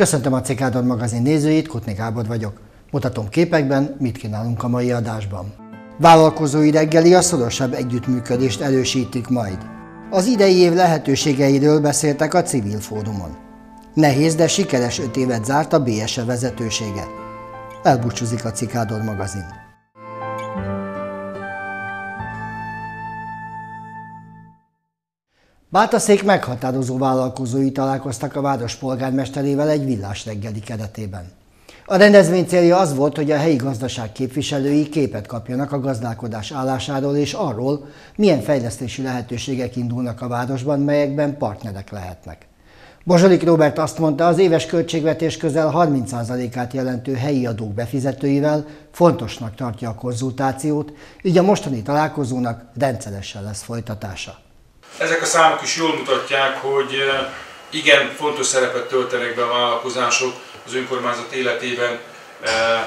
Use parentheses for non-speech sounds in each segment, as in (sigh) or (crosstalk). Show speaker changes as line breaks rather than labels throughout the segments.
Köszöntöm a Cikádon magazin nézőit, Kutni Gábor vagyok. Mutatom képekben, mit kínálunk a mai adásban. Vállalkozói reggeli a szorosabb együttműködést erősítik majd. Az idei év lehetőségeiről beszéltek a civil fórumon. Nehéz, de sikeres öt évet zárt a BSE vezetősége. Elbúcsúzik a Cikádon magazin. Bátaszék meghatározó vállalkozói találkoztak a város polgármesterével egy villás reggeli keretében. A rendezvény célja az volt, hogy a helyi gazdaság képviselői képet kapjanak a gazdálkodás állásáról és arról, milyen fejlesztési lehetőségek indulnak a városban, melyekben partnerek lehetnek. Bozsolik Robert azt mondta, az éves költségvetés közel 30%-át jelentő helyi adók befizetőivel fontosnak tartja a konzultációt, így a mostani találkozónak rendszeresen lesz folytatása.
Ezek a számok is jól mutatják, hogy eh, igen, fontos szerepet töltenek be a vállalkozások az önkormányzat életében eh,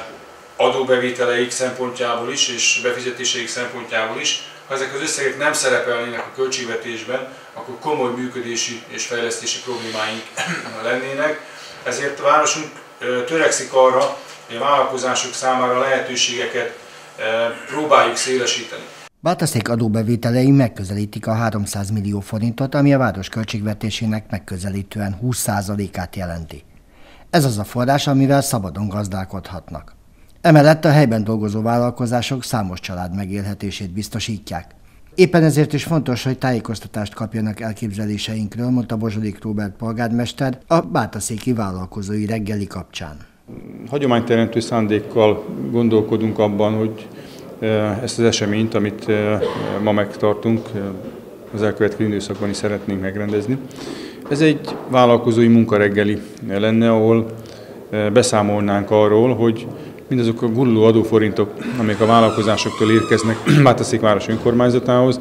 adóbevételeik szempontjából is, és befizetéseik szempontjából is. Ha ezek az összegek nem szerepelnének a költségvetésben, akkor komoly működési és fejlesztési problémáink (clears throat) lennének. Ezért a városunk eh, törekszik arra, hogy a vállalkozások számára lehetőségeket próbáljuk szélesíteni.
Bátaszék adóbevételei megközelítik a 300 millió forintot, ami a város költségvetésének megközelítően 20%-át jelenti. Ez az a forrás, amivel szabadon gazdálkodhatnak. Emellett a helyben dolgozó vállalkozások számos család megélhetését biztosítják. Éppen ezért is fontos, hogy tájékoztatást kapjanak elképzeléseinkről, mondta Bozsodik Róbert polgármester a Bátaszéki vállalkozói reggeli kapcsán.
Hagyományteremtő szándékkal gondolkodunk abban, hogy ezt az eseményt, amit ma megtartunk, az elkövetkező időszakban is szeretnénk megrendezni. Ez egy vállalkozói munkareggeli lenne, ahol beszámolnánk arról, hogy mindazok a gulló adóforintok, amelyek a vállalkozásoktól érkeznek (clears throat) Mátaszék város önkormányzatához,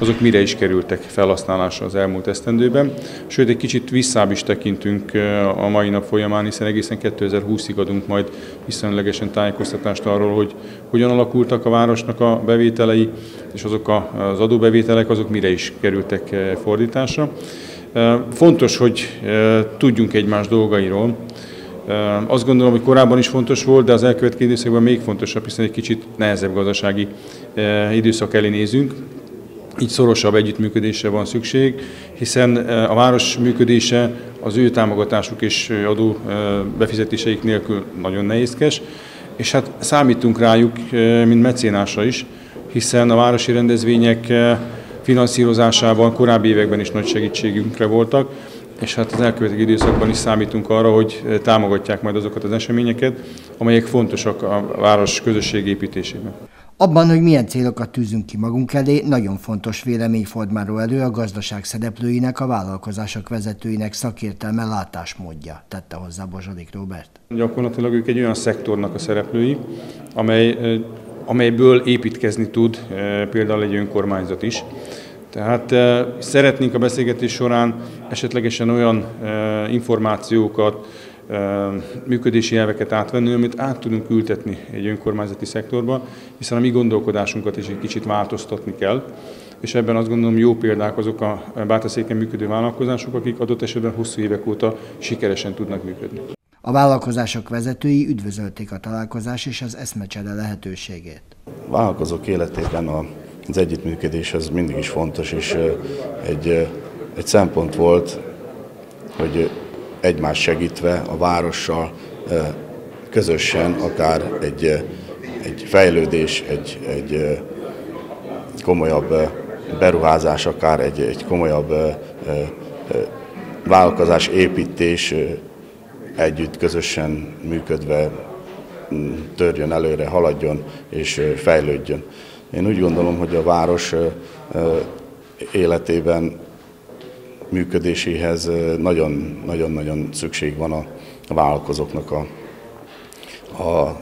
azok mire is kerültek felhasználásra az elmúlt esztendőben. Sőt, egy kicsit visszább is tekintünk a mai nap folyamán, hiszen egészen 2020-ig adunk majd viszonylegesen tájékoztatást arról, hogy hogyan alakultak a városnak a bevételei, és azok az adóbevételek, azok mire is kerültek fordításra. Fontos, hogy tudjunk egymás dolgairól, azt gondolom, hogy korábban is fontos volt, de az elkövetkező időszakban még fontosabb, hiszen egy kicsit nehezebb gazdasági időszak elé nézünk. Így szorosabb együttműködésre van szükség, hiszen a város működése az ő támogatásuk és adó befizetéseik nélkül nagyon nehézkes, és hát számítunk rájuk, mint mecénásra is, hiszen a városi rendezvények finanszírozásában korábbi években is nagy segítségünkre voltak, és hát az elkövetkező időszakban is számítunk arra, hogy támogatják majd azokat az eseményeket, amelyek fontosak a város közösségépítésében.
Abban, hogy milyen célokat tűzünk ki magunk elé, nagyon fontos vélemény formáló elő a gazdaság szereplőinek, a vállalkozások vezetőinek szakértelme látásmódja, tette hozzá Bozsodik Robert.
Gyakorlatilag ők egy olyan szektornak a szereplői, amely, amelyből építkezni tud például egy önkormányzat is. Tehát eh, szeretnénk a beszélgetés során esetlegesen olyan információkat, működési elveket átvenni, amit át tudunk ültetni egy önkormányzati szektorba, hiszen a mi gondolkodásunkat is egy kicsit változtatni kell, és ebben azt gondolom jó példák azok a bátaszéken működő vállalkozások, akik adott esetben hosszú évek óta sikeresen tudnak működni.
A vállalkozások vezetői üdvözölték a találkozás és az eszmecsere lehetőségét.
A vállalkozók életében az együttműködés az mindig is fontos, és egy, egy szempont volt, hogy egymás segítve a várossal közösen akár egy, egy fejlődés, egy, egy komolyabb beruházás, akár egy, egy komolyabb vállalkozás építés együtt, közösen működve törjön előre, haladjon és fejlődjön. Én úgy gondolom, hogy a város életében működéséhez nagyon-nagyon szükség van a, vállalkozóknak a, a,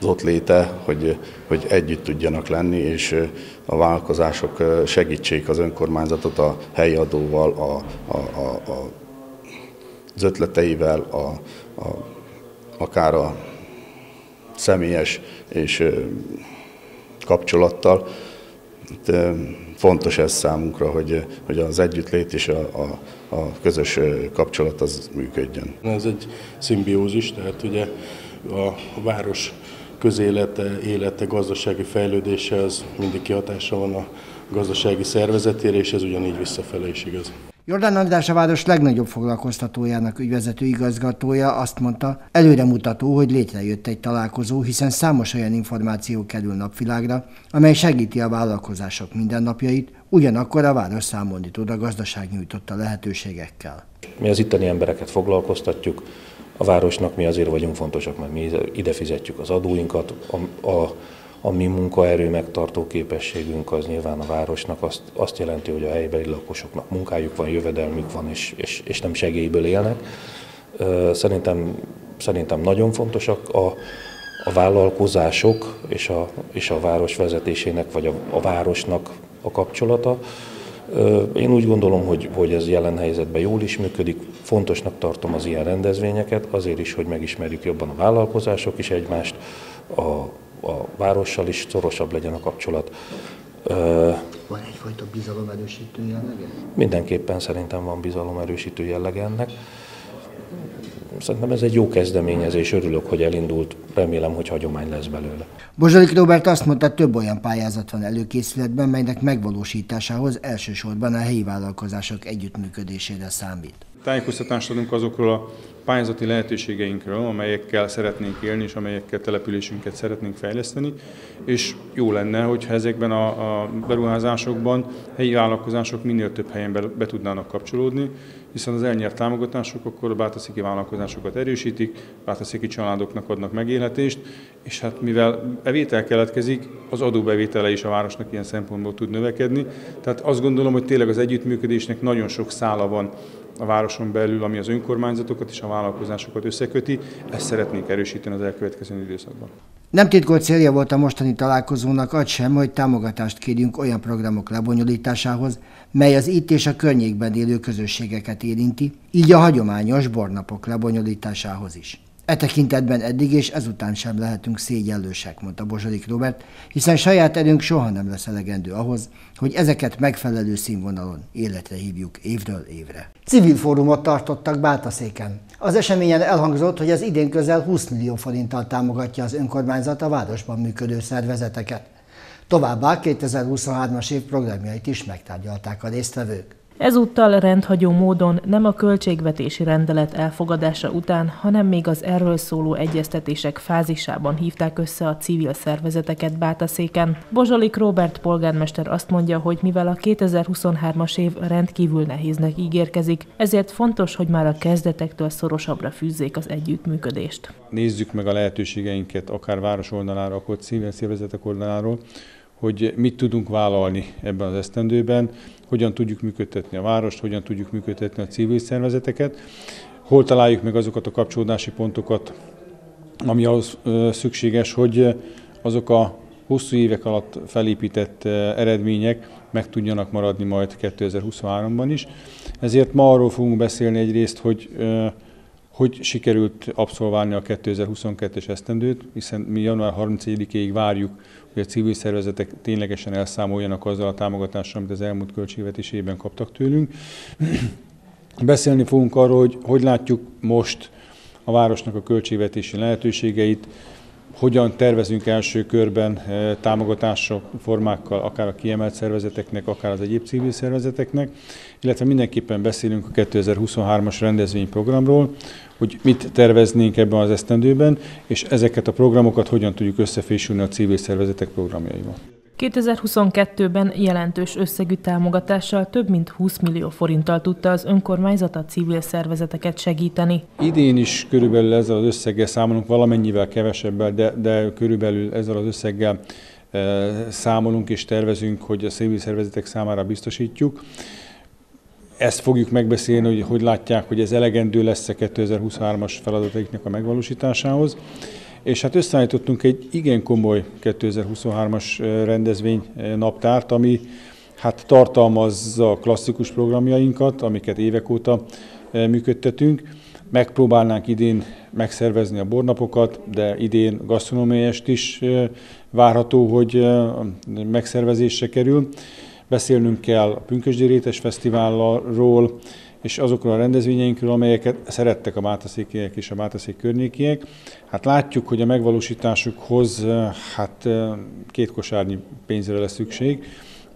az ott léte, hogy, hogy együtt tudjanak lenni, és a vállalkozások segítsék az önkormányzatot a helyi adóval, a, a, a, a, az ötleteivel, a, a, akár a személyes és kapcsolattal, fontos ez számunkra, hogy, hogy az együttlét és a, a, a közös kapcsolat az működjön.
Ez egy szimbiózis, tehát ugye a város közélete, élete, gazdasági fejlődése az mindig kihatása van a gazdasági szervezetére, és ez ugyanígy visszafele is igaz.
Jordán András a város legnagyobb foglalkoztatójának ügyvezető igazgatója azt mondta, előremutató, hogy létrejött egy találkozó, hiszen számos olyan információ kerül napvilágra, amely segíti a vállalkozások mindennapjait, ugyanakkor a város számolni tud a gazdaság nyújtotta lehetőségekkel.
Mi az itteni embereket foglalkoztatjuk, a városnak mi azért vagyunk fontosak, mert mi ide fizetjük az adóinkat, a, a a mi munkaerő megtartó képességünk az nyilván a városnak azt, azt jelenti, hogy a helybeli lakosoknak munkájuk van, jövedelmük van, és, és, és nem segélyből élnek. Szerintem, szerintem nagyon fontosak a, a vállalkozások és a, és a város vezetésének, vagy a, a városnak a kapcsolata. Én úgy gondolom, hogy, hogy ez jelen helyzetben jól is működik. Fontosnak tartom az ilyen rendezvényeket, azért is, hogy megismerjük jobban a vállalkozások is egymást, a, a várossal is szorosabb legyen a kapcsolat.
Van egyfajta bizalomerősítő jellege?
Mindenképpen szerintem van bizalomerősítő jellege ennek. Szerintem ez egy jó kezdeményezés, örülök, hogy elindult, remélem, hogy hagyomány lesz belőle.
Bozsolik Robert azt mondta, több olyan pályázat van előkészületben, melynek megvalósításához elsősorban a helyi vállalkozások együttműködésére számít.
Tájékoztatást adunk azokról a pályázati lehetőségeinkről, amelyekkel szeretnénk élni, és amelyekkel településünket szeretnénk fejleszteni, és jó lenne, hogyha ezekben a, a beruházásokban helyi vállalkozások minél több helyen be, be tudnának kapcsolódni, hiszen az elnyert támogatások akkor a bátaszéki vállalkozásokat erősítik, bátaszéki családoknak adnak megélhetést, és hát mivel bevétel keletkezik, az adóbevétele is a városnak ilyen szempontból tud növekedni. Tehát azt gondolom, hogy tényleg az együttműködésnek nagyon sok szála van a városon belül, ami az önkormányzatokat és a vállalkozásokat összeköti. Ezt szeretnénk erősíteni az elkövetkező időszakban.
Nem titkolt célja volt a mostani találkozónak az sem, hogy támogatást kérjünk olyan programok lebonyolításához, mely az itt és a környékben élő közösségeket érinti, így a hagyományos bornapok lebonyolításához is. E tekintetben eddig és ezután sem lehetünk szégyellősek, mondta Bozsodik Robert, hiszen saját erőnk soha nem lesz elegendő ahhoz, hogy ezeket megfelelő színvonalon életre hívjuk évről évre. Civil fórumot tartottak Bátaszéken. Az eseményen elhangzott, hogy az idén közel 20 millió forinttal támogatja az önkormányzat a városban működő szervezeteket. Továbbá 2023-as év programjait is megtárgyalták a résztvevők.
Ezúttal rendhagyó módon nem a költségvetési rendelet elfogadása után, hanem még az erről szóló egyeztetések fázisában hívták össze a civil szervezeteket Bátaszéken. Bozsolik Robert polgármester azt mondja, hogy mivel a 2023-as év rendkívül nehéznek ígérkezik, ezért fontos, hogy már a kezdetektől szorosabbra fűzzék az együttműködést.
Nézzük meg a lehetőségeinket akár város oldalára, akkor civil szervezetek oldaláról, hogy mit tudunk vállalni ebben az esztendőben, hogyan tudjuk működtetni a várost, hogyan tudjuk működtetni a civil szervezeteket, hol találjuk meg azokat a kapcsolódási pontokat, ami ahhoz szükséges, hogy azok a hosszú évek alatt felépített eredmények meg tudjanak maradni majd 2023-ban is. Ezért ma arról fogunk beszélni egyrészt, hogy hogy sikerült abszolválni a 2022-es esztendőt, hiszen mi január 31-ig várjuk, hogy a civil szervezetek ténylegesen elszámoljanak azzal a támogatással, amit az elmúlt költségvetés évben kaptak tőlünk. (clears throat) Beszélni fogunk arról, hogy hogy látjuk most a városnak a költségvetési lehetőségeit, hogyan tervezünk első körben eh, támogatások formákkal, akár a kiemelt szervezeteknek, akár az egyéb civil szervezeteknek, illetve mindenképpen beszélünk a 2023-as rendezvényprogramról, hogy mit terveznénk ebben az esztendőben, és ezeket a programokat hogyan tudjuk összefésülni a civil szervezetek programjaival.
2022-ben jelentős összegű támogatással több mint 20 millió forinttal tudta az önkormányzat a civil szervezeteket segíteni.
Idén is körülbelül ezzel az összeggel számolunk, valamennyivel kevesebbel, de, de körülbelül ezzel az összeggel e, számolunk és tervezünk, hogy a civil szervezetek számára biztosítjuk. Ezt fogjuk megbeszélni, hogy hogy látják, hogy ez elegendő lesz a 2023-as feladataiknak a megvalósításához és hát összeállítottunk egy igen komoly 2023-as rendezvény naptárt, ami hát tartalmazza a klasszikus programjainkat, amiket évek óta működtetünk, Megpróbálnánk idén megszervezni a bornapokat, de idén gasztronómiást is várható, hogy megszervezésre kerül. Beszélnünk kell a Pünkösdi Rétes Fesztiválról, és azokról a rendezvényeinkről, amelyeket szerettek a Mátaszékiek és a Mátaszék környékiek. Hát látjuk, hogy a megvalósításukhoz hát két kosárnyi pénzre lesz szükség.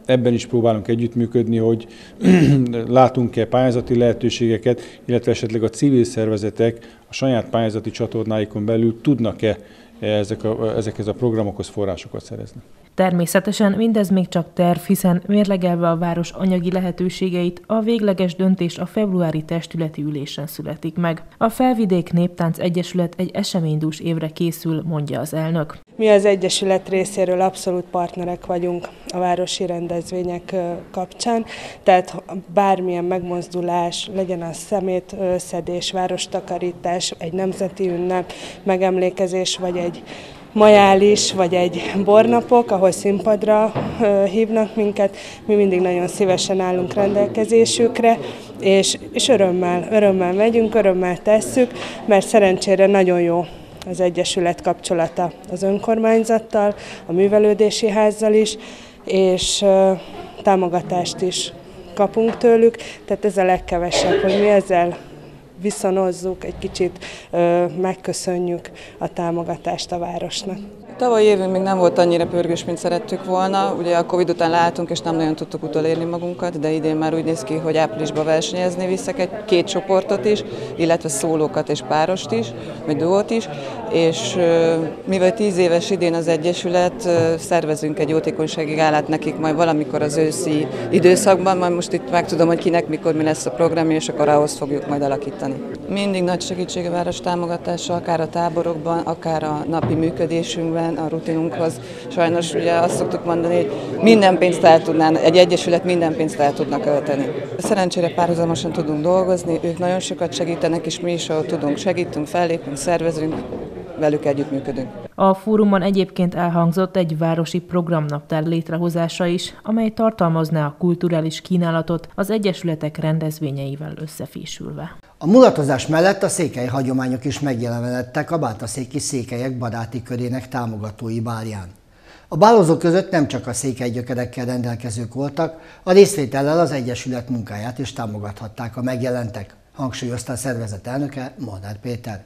Ebben is próbálunk együttműködni, hogy (clears throat) látunk-e pályázati lehetőségeket, illetve esetleg a civil szervezetek a saját pályázati csatornáikon belül tudnak-e ezek a, ezekhez a programokhoz forrásokat szerezni.
Természetesen mindez még csak terv, hiszen mérlegelve a város anyagi lehetőségeit, a végleges döntés a februári testületi ülésen születik meg. A Felvidék Néptánc Egyesület egy eseménydús évre készül, mondja az elnök.
Mi az Egyesület részéről abszolút partnerek vagyunk a városi rendezvények kapcsán, tehát bármilyen megmozdulás, legyen a szemét szedés, várostakarítás, egy nemzeti ünnep, megemlékezés, vagy egy majális, vagy egy bornapok, ahol színpadra hívnak minket, mi mindig nagyon szívesen állunk rendelkezésükre, és, és örömmel, örömmel megyünk, örömmel tesszük, mert szerencsére nagyon jó az Egyesület kapcsolata az önkormányzattal, a művelődési házzal is, és támogatást is kapunk tőlük, tehát ez a legkevesebb, hogy mi ezzel viszonozzuk, egy kicsit megköszönjük a támogatást a városnak.
Tavaly évünk még nem volt annyira pörgős, mint szerettük volna. Ugye a Covid után látunk, és nem nagyon tudtuk utolérni magunkat, de idén már úgy néz ki, hogy áprilisban versenyezni visszak egy két csoportot is, illetve szólókat és párost is, vagy duót is, és mivel tíz éves idén az Egyesület, szervezünk egy jótékonysági gálát nekik majd valamikor az őszi időszakban, majd most itt megtudom, hogy kinek mikor mi lesz a programja, és akkor ahhoz fogjuk majd alakítani. Mindig nagy segítség a város támogatása, akár a táborokban, akár a napi működésünkben, ellen a rutinunkhoz. Sajnos ugye azt szoktuk mondani, hogy minden pénzt el tudnán, egy egyesület minden pénzt el tudnak költeni. Szerencsére párhuzamosan tudunk dolgozni, ők nagyon sokat segítenek, és mi is, ahol tudunk, segítünk, fellépünk, szervezünk, velük együttműködünk.
A fórumon egyébként elhangzott egy városi programnaptár létrehozása is, amely tartalmazná a kulturális kínálatot az egyesületek rendezvényeivel összefésülve.
A mulatozás mellett a székely hagyományok is megjelenedtek a bátaszéki székelyek baráti körének támogatói bálján. A bálozók között nem csak a székely gyökerekkel rendelkezők voltak, a részvétellel az Egyesület munkáját is támogathatták a megjelentek, hangsúlyozta a szervezet elnöke Molnár Péter.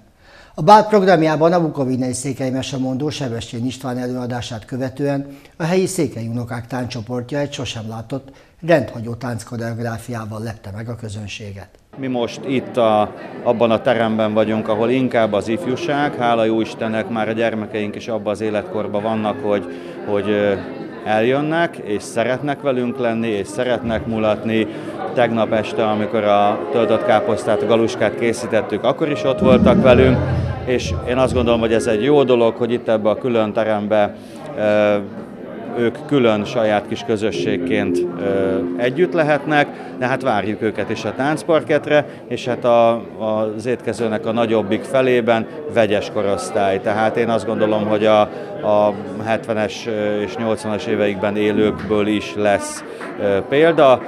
A bál programjában a Bukovinai Székely Mesemondó Sebestyén István előadását követően a helyi székely unokák tánccsoportja egy sosem látott, rendhagyó tánckoreográfiával lepte meg a közönséget.
Mi most itt a, abban a teremben vagyunk, ahol inkább az ifjúság, hála jó Istennek már a gyermekeink is abban az életkorban vannak, hogy, hogy eljönnek, és szeretnek velünk lenni, és szeretnek mulatni. Tegnap este, amikor a töltött káposztát, a galuskát készítettük, akkor is ott voltak velünk, és én azt gondolom, hogy ez egy jó dolog, hogy itt ebbe a külön terembe ők külön saját kis közösségként együtt lehetnek, de hát várjuk őket is a táncparketre, és hát a, az étkezőnek a nagyobbik felében vegyes korosztály. Tehát én azt gondolom, hogy a, a 70-es és 80-as éveikben élőkből is lesz példa.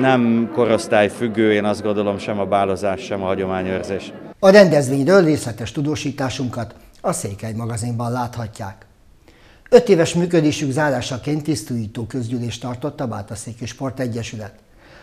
Nem korosztály függő, én azt gondolom sem a bálozás, sem a hagyományőrzés.
A rendezvényről részletes tudósításunkat a Székely magazinban láthatják. Öt éves működésük zárásaként tisztújító közgyűlést tartott a Bátaszéki Sport Egyesület.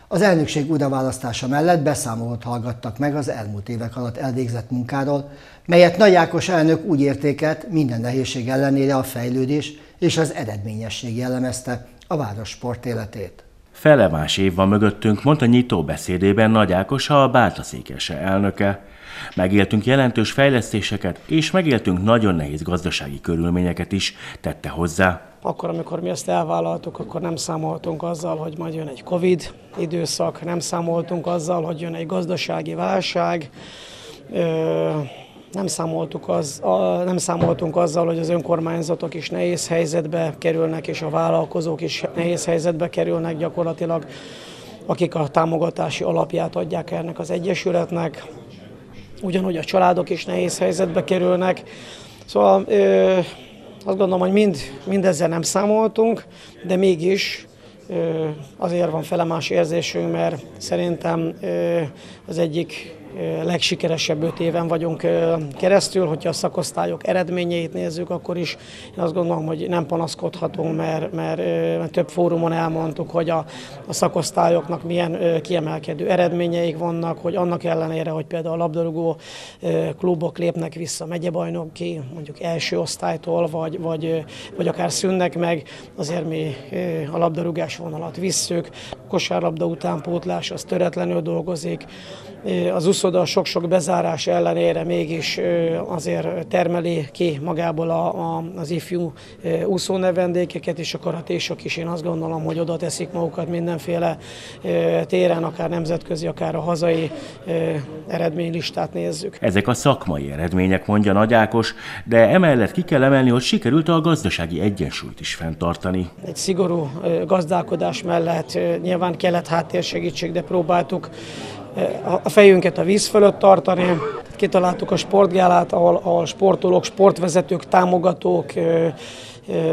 Az elnökség újraválasztása mellett beszámolót hallgattak meg az elmúlt évek alatt elvégzett munkáról, melyet Nagy Ákos elnök úgy értékelt, minden nehézség ellenére a fejlődés és az eredményesség jellemezte a város sport életét.
Felevás év van mögöttünk, mondta nyitó beszédében Nagy Ákos, a Bátaszékese elnöke. Megéltünk jelentős fejlesztéseket, és megéltünk nagyon nehéz gazdasági körülményeket is, tette hozzá.
Akkor, amikor mi ezt elvállaltuk, akkor nem számoltunk azzal, hogy majd jön egy Covid időszak, nem számoltunk azzal, hogy jön egy gazdasági válság, nem, számoltuk az, nem számoltunk azzal, hogy az önkormányzatok is nehéz helyzetbe kerülnek, és a vállalkozók is nehéz helyzetbe kerülnek gyakorlatilag, akik a támogatási alapját adják ennek az Egyesületnek ugyanúgy a családok is nehéz helyzetbe kerülnek. Szóval ö, azt gondolom, hogy mind, mindezzel nem számoltunk, de mégis ö, azért van felemás érzésünk, mert szerintem ö, az egyik legsikeresebb öt éven vagyunk keresztül. Hogyha a szakosztályok eredményeit nézzük, akkor is én azt gondolom, hogy nem panaszkodhatunk, mert, mert, mert több fórumon elmondtuk, hogy a, a szakosztályoknak milyen kiemelkedő eredményeik vannak, hogy annak ellenére, hogy például a labdarúgó klubok lépnek vissza megyebajnoki, mondjuk első osztálytól, vagy, vagy, vagy akár szűnnek meg, azért mi a labdarúgás vonalat visszük, kosárlabda utánpótlás az töretlenül dolgozik, az uszoda sok-sok bezárás ellenére mégis azért termeli ki magából a, a, az ifjú úszó nevendékeket, és a karatésok is én azt gondolom, hogy oda teszik magukat mindenféle téren, akár nemzetközi, akár a hazai eredménylistát nézzük.
Ezek a szakmai eredmények, mondja Nagy Ákos, de emellett ki kell emelni, hogy sikerült a gazdasági egyensúlyt is fenntartani.
Egy szigorú gazdálkodás mellett nyilván kellett háttérsegítség, de próbáltuk a fejünket a víz fölött tartani. Kitaláltuk a sportgálát, ahol, ahol sportolók, sportvezetők, támogatók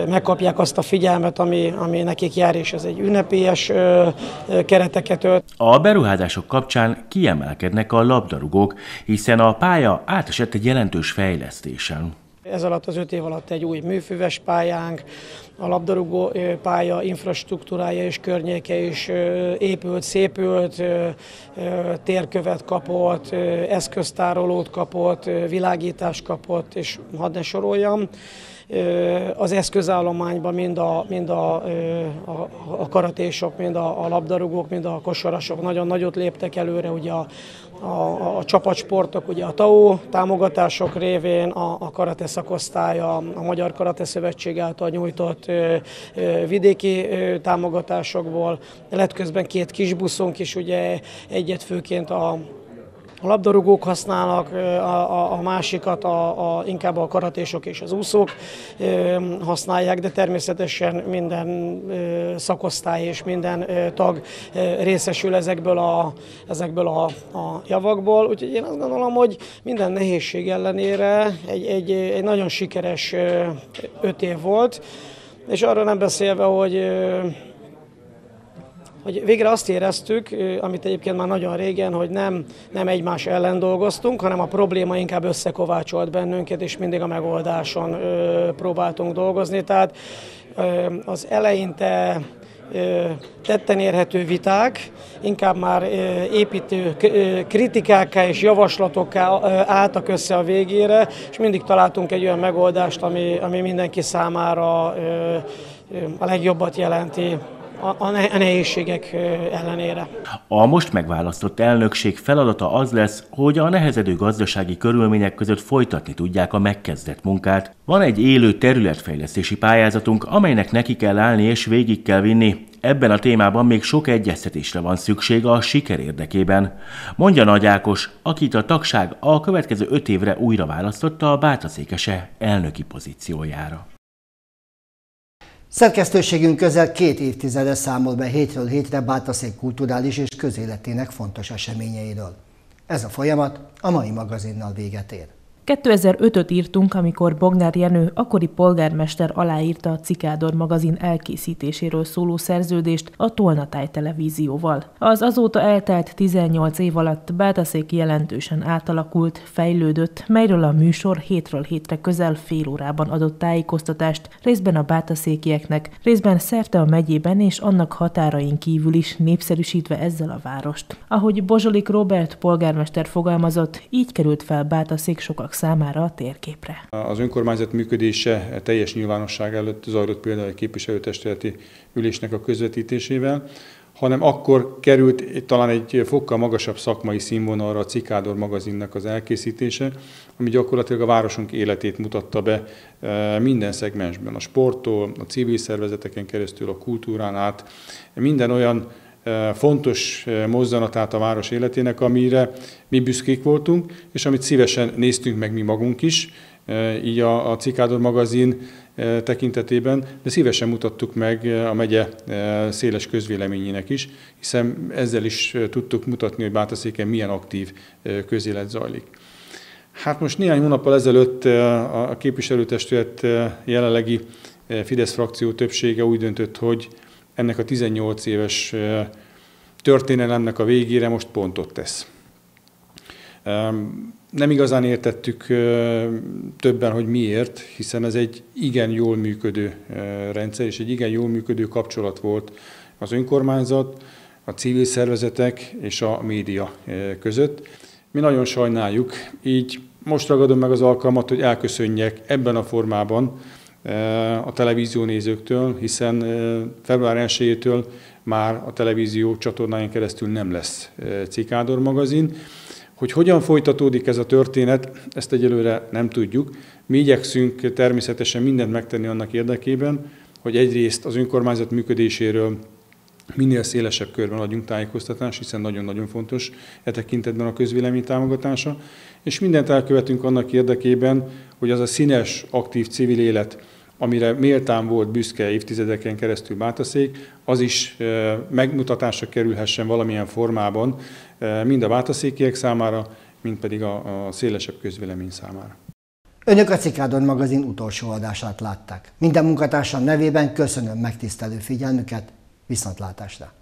megkapják azt a figyelmet, ami, ami nekik jár, és ez egy ünnepélyes kereteket ölt.
A beruházások kapcsán kiemelkednek a labdarúgók, hiszen a pálya átesett egy jelentős fejlesztésen.
Ez alatt az öt év alatt egy új műfüves pályánk, a labdarúgó pálya infrastruktúrája és környéke is épült, szépült, térkövet kapott, eszköztárolót kapott, világítást kapott, és hadd ne soroljam az eszközállományban mind a, mind a, a, a karatésok, mind a, a labdarúgók, mind a kosarasok nagyon nagyot léptek előre, ugye a, a, a csapatsportok, ugye a TAO támogatások révén a, a karate szakosztálya, a Magyar Karate Szövetség által nyújtott ö, ö, vidéki ö, támogatásokból. Lett közben két kis buszunk is, ugye egyet főként a a labdarúgók használnak, a, a, másikat a, a, inkább a karatésok és az úszók használják, de természetesen minden szakosztály és minden tag részesül ezekből a, ezekből a, a javakból. Úgyhogy én azt gondolom, hogy minden nehézség ellenére egy, egy, egy nagyon sikeres öt év volt, és arra nem beszélve, hogy hogy végre azt éreztük, amit egyébként már nagyon régen, hogy nem, nem egymás ellen dolgoztunk, hanem a probléma inkább összekovácsolt bennünket, és mindig a megoldáson próbáltunk dolgozni. Tehát az eleinte tetten érhető viták, inkább már építő kritikákká és javaslatokká álltak össze a végére, és mindig találtunk egy olyan megoldást, ami, ami mindenki számára a legjobbat jelenti a, a nehézségek ellenére.
A most megválasztott elnökség feladata az lesz, hogy a nehezedő gazdasági körülmények között folytatni tudják a megkezdett munkát. Van egy élő területfejlesztési pályázatunk, amelynek neki kell állni és végig kell vinni. Ebben a témában még sok egyeztetésre van szükség a siker érdekében, mondja Nagy Ákos, akit a tagság a következő öt évre újra választotta a Bátaszékese elnöki pozíciójára.
Szerkesztőségünk közel két évtizede számol be hétről hétre Bátaszék kulturális és közéletének fontos eseményeiről. Ez a folyamat a mai magazinnal véget ér.
2005-öt írtunk, amikor Bognár Jenő, akkori polgármester aláírta a Cikádor magazin elkészítéséről szóló szerződést a Tolnatáj televízióval. Az azóta eltelt 18 év alatt Bátaszék jelentősen átalakult, fejlődött, melyről a műsor hétről hétre közel fél órában adott tájékoztatást, részben a bátaszékieknek, részben szerte a megyében és annak határain kívül is népszerűsítve ezzel a várost. Ahogy Bozsolik Robert polgármester fogalmazott, így került fel Bátaszék sokak sokak számára a térképre.
Az önkormányzat működése teljes nyilvánosság előtt zajlott például egy képviselőtestületi ülésnek a közvetítésével, hanem akkor került talán egy fokkal magasabb szakmai színvonalra a Cikádor magazinnak az elkészítése, ami gyakorlatilag a városunk életét mutatta be e, minden szegmensben, a sporttól, a civil szervezeteken keresztül, a kultúrán át, minden olyan fontos mozzanatát a város életének, amire mi büszkék voltunk, és amit szívesen néztünk meg mi magunk is, így a, a Cikádor magazin tekintetében, de szívesen mutattuk meg a megye széles közvéleményének is, hiszen ezzel is tudtuk mutatni, hogy Bátaszéken milyen aktív közélet zajlik. Hát most néhány hónappal ezelőtt a képviselőtestület jelenlegi Fidesz frakció többsége úgy döntött, hogy ennek a 18 éves történelemnek a végére most pontot tesz. Nem igazán értettük többen, hogy miért, hiszen ez egy igen jól működő rendszer, és egy igen jól működő kapcsolat volt az önkormányzat, a civil szervezetek és a média között. Mi nagyon sajnáljuk, így most ragadom meg az alkalmat, hogy elköszönjek ebben a formában a televízió nézőktől, hiszen február 1 már a televízió csatornáján keresztül nem lesz Cikádor magazin. Hogy hogyan folytatódik ez a történet, ezt egyelőre nem tudjuk. Mi igyekszünk természetesen mindent megtenni annak érdekében, hogy egyrészt az önkormányzat működéséről minél szélesebb körben adjunk tájékoztatást, hiszen nagyon-nagyon fontos e tekintetben a közvélemény támogatása, és mindent elkövetünk annak érdekében, hogy az a színes, aktív civil élet, amire méltán volt büszke évtizedeken keresztül Bátaszék, az is megmutatásra kerülhessen valamilyen formában mind a bátaszékiek számára, mind pedig a, a szélesebb közvélemény számára.
Önök a Cikádon magazin utolsó adását látták. Minden munkatársam nevében köszönöm megtisztelő figyelmüket, viszontlátásra!